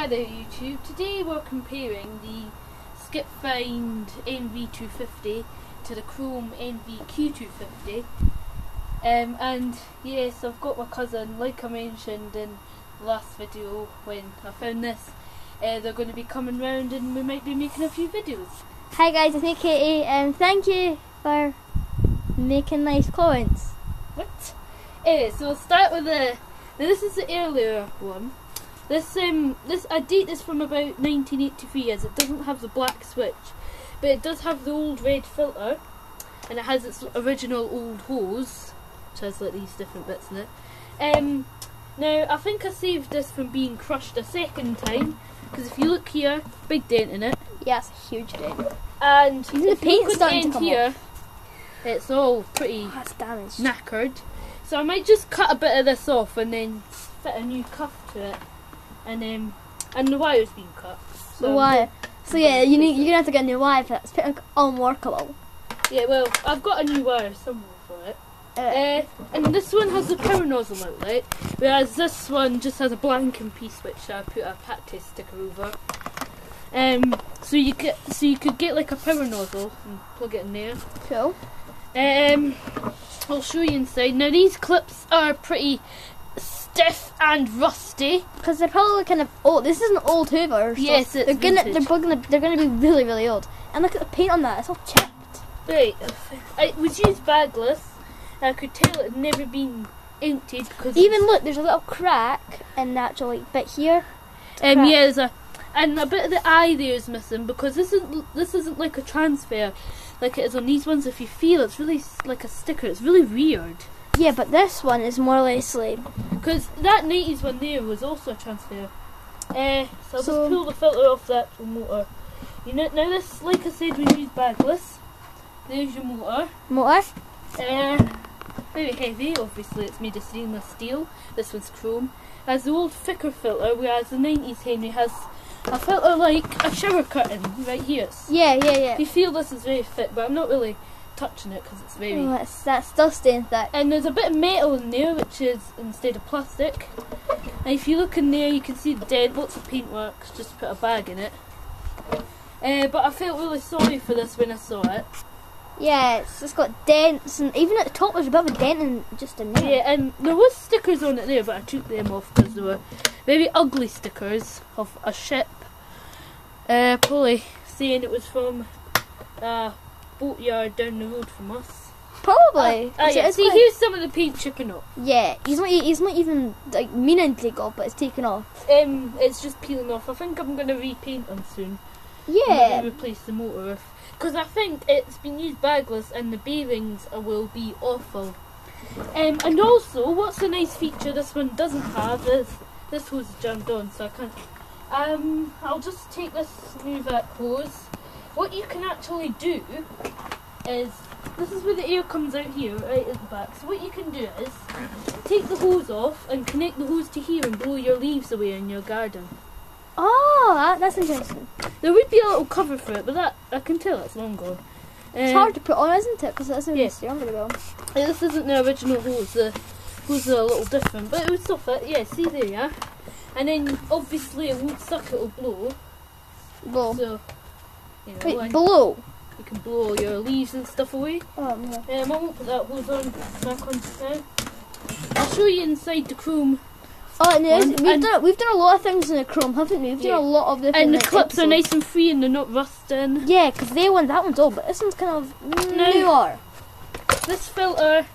Hi there YouTube. Today we're comparing the Skipfind NV250 to the Chrome NVQ250 um, and yes I've got my cousin like I mentioned in the last video when I found this uh, they're going to be coming round and we might be making a few videos. Hi guys, it's me Katie and thank you for making nice comments. What? Anyway, so we'll start with the. Now this is the earlier one. This um this I date this from about 1983 as it doesn't have the black switch, but it does have the old red filter, and it has its original old hose, which has like these different bits in it. Um, now I think I saved this from being crushed a second time because if you look here, big dent in it, Yes, huge dent. and Even the paint's look at the starting to come here, it's all pretty Oh, that's damaged. knackered. So I might just cut a bit of this off and then fit a new cuff to it. And um, and the wire's been cut. So the wire. So yeah, you need you're gonna have to get a new wire for that. It's pretty unworkable. Yeah, well, I've got a new wire somewhere for it. Uh, Uh, and this one has a power nozzle outlet, whereas this one just has a blanking piece which I put a pat test sticker over. Um, so you get so you could get like a power nozzle and plug it in there. cool. Um, I'll show you inside. Now these clips are pretty stiff and rusty. Because they're probably kind of old. This isn't old Hoover. So Yes, it's they're gonna vintage. they're gonna they're gonna be really really old. And look at the paint on that. It's all chipped. Right, it was used bagless. I could tell it had never been emptied because Even look, there's a little crack in the actual like bit here. um, crack. yeah, there's a and a bit of the eye there is missing because this isn't this isn't like a transfer like it is on these ones. If you feel it's really like a sticker. It's really weird Yeah, but this one is more or less like because that 90s one there was also a transfer. Uh, so I'll So- just pull the filter off that motor. You know, now this, like I said, we use bagless. There's your motor. motor. Uh, very heavy, obviously it's made of stainless steel. This one's chrome. Has the old thicker filter, whereas the 90s Henry has a filter like a shower curtain right here. Yeah, yeah, yeah. You feel this is very thick, but I'm not really touching it because it's very. Oh, that's that's dusty and thick. And there's a bit of metal in there, which is instead of plastic. And if you look in there, you can see the dent, lots of paintwork, just put a bag in it. Uh, but I felt really sorry for this when I saw it. Yeah, it's, it's got dents and even at the top there's a bit of a dent in just in there. Yeah, and there was stickers on it there, but I took them off because they were very ugly stickers of a ship. Uh, probably saying it was from a boatyard down the road from us. Probably. Ah, It's- yeah. See, here's some of the paint chipping off. yeah, he's not he's not even like meaning to take off, but it's taken off. Um, it's just peeling off. I think I'm gonna repaint them soon. Yeah, replace the motor because I think it's been used bagless and the bearings will be awful. Um, and also, what's a nice feature this one doesn't have is this hose is jammed on, so I can't. Um, I'll just take this new vac hose. What you can actually do is this is where the air comes out here, right at the back. So what you can do is take the hose off and connect the hose to here and blow your leaves away in your garden. Oh, that, that's interesting. There would be a little cover for it, but that I can tell it's long gone. It's Um, hard to put on, isn't it? Because it doesn't yeah. well. Yeah, This isn't the original hose. The hose are a little different, but it would still fit. Yeah, see there, yeah. And then obviously it won't suck; it'll blow. Below. So you know, Wait, like, below. you can blow all your leaves and stuff away. Oh, no. Um, I won't put that hose on back on now. I'll show you inside the chrome, Oh, and there's- we've and- done we've done a lot of things in the Chrome, haven't we? We've Yeah. done a lot of different. and the like, clips are nice and free and they're not rusting. Yeah, because they one that one's old, but this one's kind of newer. This filter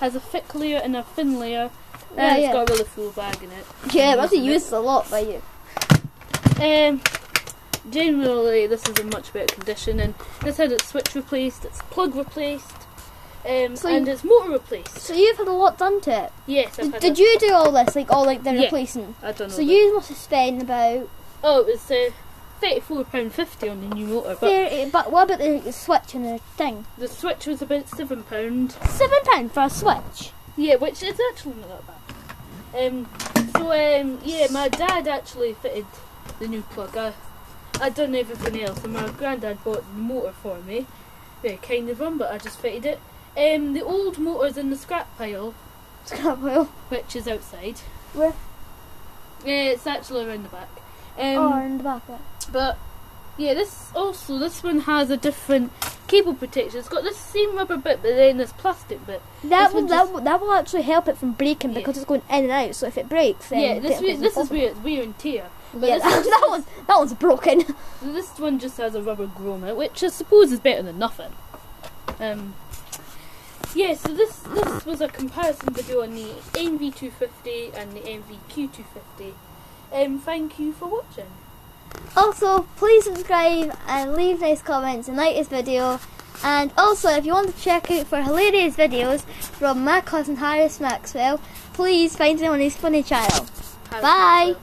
has a thick layer and a thin layer. Yeah, and it's yeah. got a really full bag in it. Yeah, it must be used a lot by you. Um, generally, this is in much better condition, and this had its switch replaced, its plug replaced, um, So and its motor replaced. So you've had a lot done to it. Yes, I've Did, did you do all this, like all like the Yeah. replacing? I don't know. So you must have spent about Oh, it was uh, thirty-four pound fifty on the new motor, but thirty. But what about the switch and the thing? the switch was about seven pound. Seven pound for a switch. Yeah, which is actually not that bad. Um, so um, yeah, my dad actually fitted the new plug. I, I done everything else, and my granddad bought the motor for me. Very kind of him, but I just fitted it. Um, the old motor's in the scrap pile, Scrap wheel. which is outside. Where? Yeah, it's actually around the back. Um, or in the back of it. But yeah, this also this one has a different cable protection. It's got the same rubber bit, but then this plastic bit. That This will, that, will, that will actually help it from breaking Yeah. because it's going in and out. So if it breaks, then yeah, this it'll be way, this is where it's wear and tear. But Yeah, that, that one's that one's broken. This one just has a rubber grommet, which I suppose is better than nothing. Um, yeah, so this this was a comparison video on the NV250 and the NVQ250. Um, thank you for watching. Also, please subscribe and leave nice comments and like this video. And also, if you want to check out for hilarious videos from my cousin Harris Maxwell, please find him on his funny channel. Bye.